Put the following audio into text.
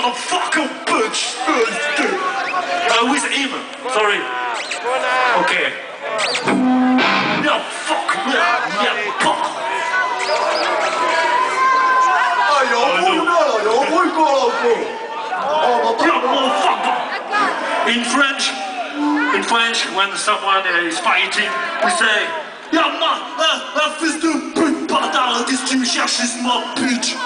motherfucker, bitch! Uh, with him. Sorry. Okay. No, fuck. Yeah, yeah, fuck. 아 영어구나 영어일 거라고 아 Yeah, motherfucker. In French, in French, when someone is fighting, we say, Yeah, ma, un, un fils de pute, bâtard, qu'est-ce que tu me cherches, ma pute?